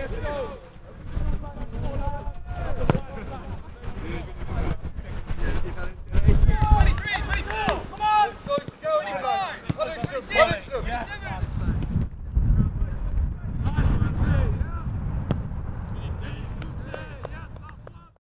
let's go.